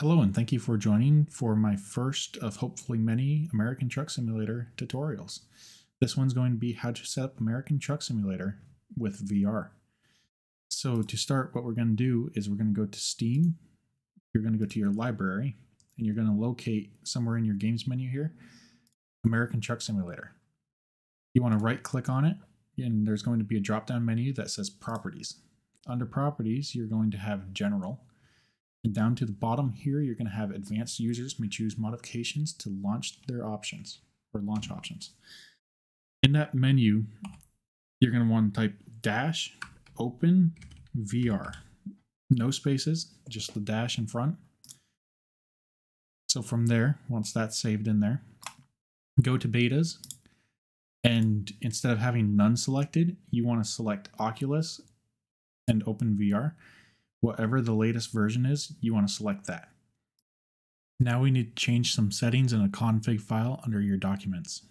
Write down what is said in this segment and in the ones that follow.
Hello and thank you for joining for my first of hopefully many American Truck Simulator tutorials. This one's going to be how to set up American Truck Simulator with VR. So to start, what we're going to do is we're going to go to Steam, you're going to go to your library, and you're going to locate somewhere in your games menu here, American Truck Simulator. You want to right click on it, and there's going to be a drop down menu that says Properties. Under Properties, you're going to have General, and down to the bottom here, you're going to have advanced users may choose modifications to launch their options or launch options. In that menu, you're going to want to type dash open VR. No spaces, just the dash in front. So from there, once that's saved in there, go to betas. And instead of having none selected, you want to select Oculus and Open VR whatever the latest version is, you want to select that. Now we need to change some settings in a config file under your documents.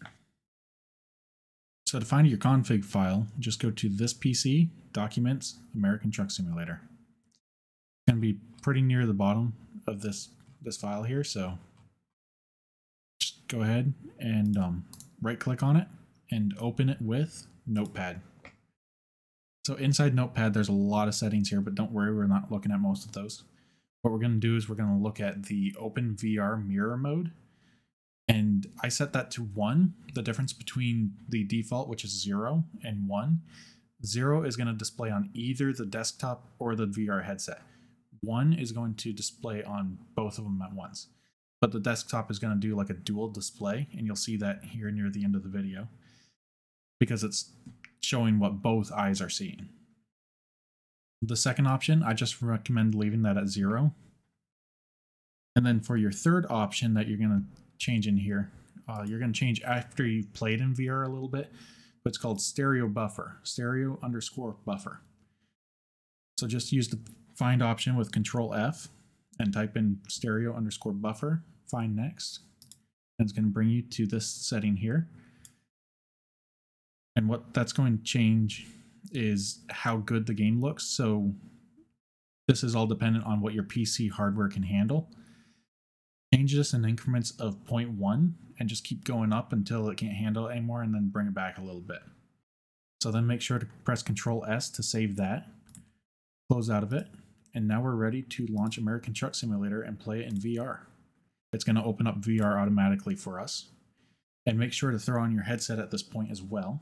So to find your config file, just go to this PC, Documents, American Truck Simulator. It's going to be pretty near the bottom of this, this file here, so just go ahead and um, right click on it and open it with Notepad. So inside Notepad, there's a lot of settings here, but don't worry, we're not looking at most of those. What we're going to do is we're going to look at the Open VR mirror mode. And I set that to 1, the difference between the default, which is 0, and 1. 0 is going to display on either the desktop or the VR headset. 1 is going to display on both of them at once. But the desktop is going to do like a dual display, and you'll see that here near the end of the video. Because it's showing what both eyes are seeing. The second option, I just recommend leaving that at zero. And then for your third option that you're going to change in here, uh, you're going to change after you've played in VR a little bit, but it's called stereo buffer, stereo underscore buffer. So just use the find option with control F and type in stereo underscore buffer, find next. And it's going to bring you to this setting here. And what that's going to change is how good the game looks. So this is all dependent on what your PC hardware can handle. Change this in increments of 0.1 and just keep going up until it can't handle it anymore and then bring it back a little bit. So then make sure to press Control S to save that. Close out of it. And now we're ready to launch American Truck Simulator and play it in VR. It's going to open up VR automatically for us. And make sure to throw on your headset at this point as well.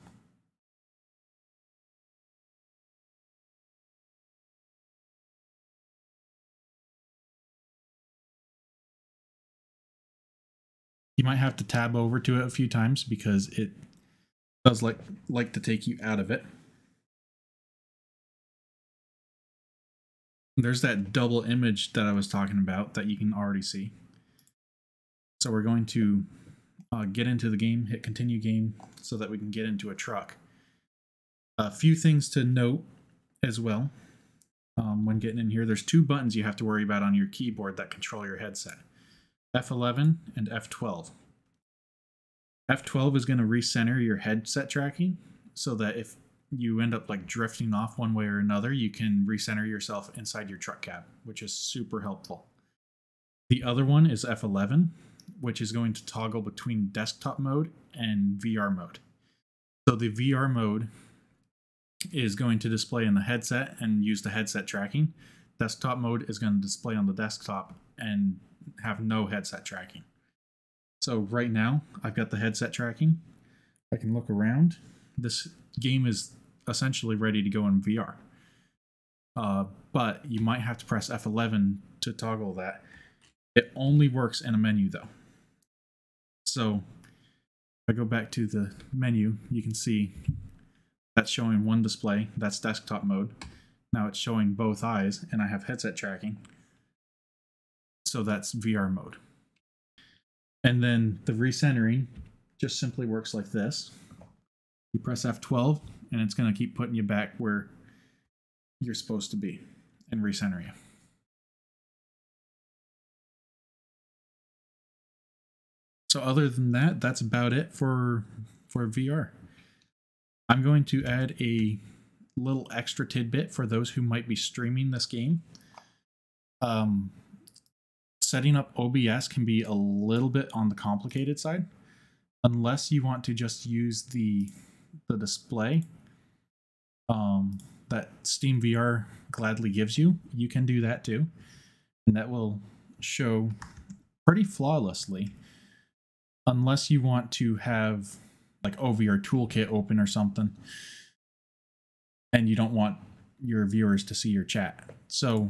You might have to tab over to it a few times because it does like like to take you out of it. There's that double image that I was talking about that you can already see. So we're going to uh, get into the game, hit continue game so that we can get into a truck. A few things to note as well um, when getting in here. There's two buttons you have to worry about on your keyboard that control your headset. F11 and F12. F12 is going to recenter your headset tracking so that if you end up like drifting off one way or another, you can recenter yourself inside your truck cab, which is super helpful. The other one is F11, which is going to toggle between desktop mode and VR mode. So the VR mode is going to display in the headset and use the headset tracking. Desktop mode is going to display on the desktop and have no headset tracking. So right now, I've got the headset tracking. I can look around. This game is essentially ready to go in VR. Uh, but you might have to press F11 to toggle that. It only works in a menu though. So if I go back to the menu, you can see that's showing one display. That's desktop mode. Now it's showing both eyes and I have headset tracking so that's VR mode. And then the recentering just simply works like this. You press F12 and it's going to keep putting you back where you're supposed to be and recenter you. So other than that, that's about it for for VR. I'm going to add a little extra tidbit for those who might be streaming this game. Um, setting up OBS can be a little bit on the complicated side unless you want to just use the the display um, that Steam VR gladly gives you. You can do that too, and that will show pretty flawlessly. Unless you want to have like OVR toolkit open or something, and you don't want your viewers to see your chat. So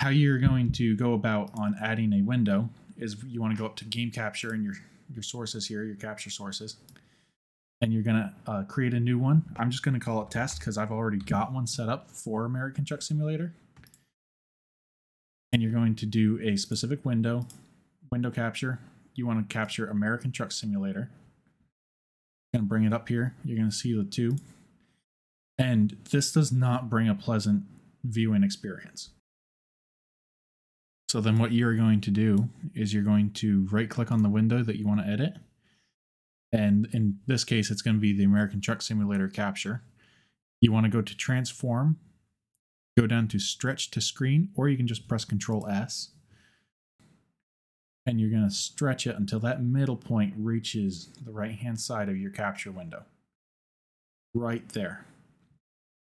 how you're going to go about on adding a window is you want to go up to game capture and your your sources here, your capture sources, and you're gonna uh, create a new one. I'm just gonna call it test because I've already got one set up for American Truck Simulator. And you're going to do a specific window, window capture. You want to capture American Truck Simulator. Gonna bring it up here. You're gonna see the two. And this does not bring a pleasant viewing experience. So then what you're going to do is you're going to right click on the window that you want to edit. And in this case, it's going to be the American Truck Simulator capture. You want to go to transform, go down to stretch to screen, or you can just press Control S. And you're going to stretch it until that middle point reaches the right hand side of your capture window. Right there.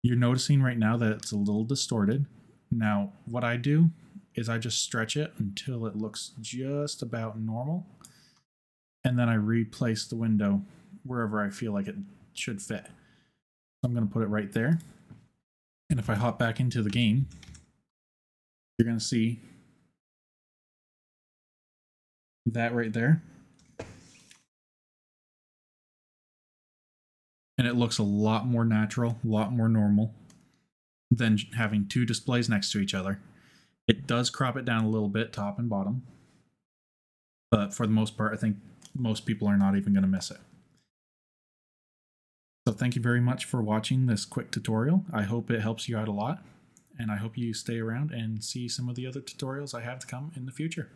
You're noticing right now that it's a little distorted. Now, what I do is I just stretch it until it looks just about normal. And then I replace the window wherever I feel like it should fit. I'm going to put it right there. And if I hop back into the game, you're going to see that right there. and it looks a lot more natural, a lot more normal than having two displays next to each other. It does crop it down a little bit, top and bottom, but for the most part, I think most people are not even going to miss it. So thank you very much for watching this quick tutorial. I hope it helps you out a lot, and I hope you stay around and see some of the other tutorials I have to come in the future.